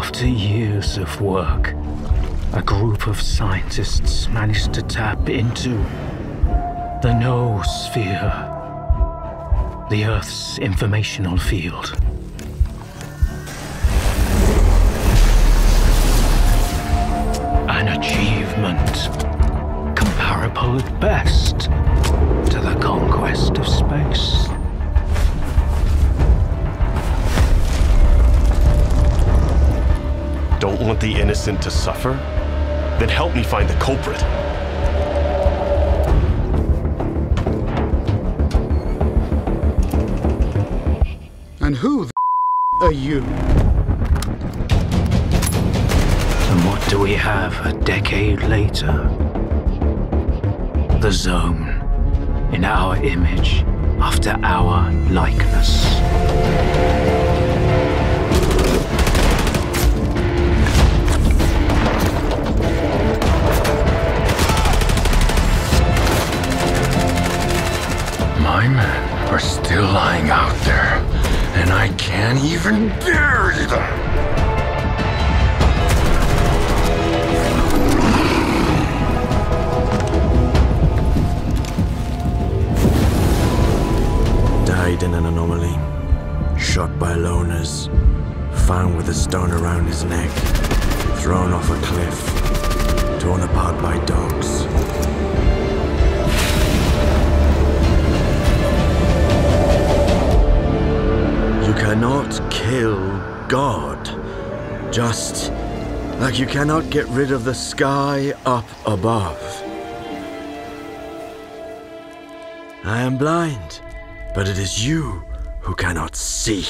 After years of work, a group of scientists managed to tap into the noosphere, the Earth's informational field. An achievement comparable at best to the conquest of space. Don't want the innocent to suffer? Then help me find the culprit. And who the are you? And what do we have a decade later? The zone, in our image, after our likeness. Men are still lying out there, and I can't even bury them. Died in an anomaly. Shot by loners. Found with a stone around his neck. Thrown off a cliff. Torn apart by dogs. Cannot kill God. Just like you cannot get rid of the sky up above. I am blind, but it is you who cannot see.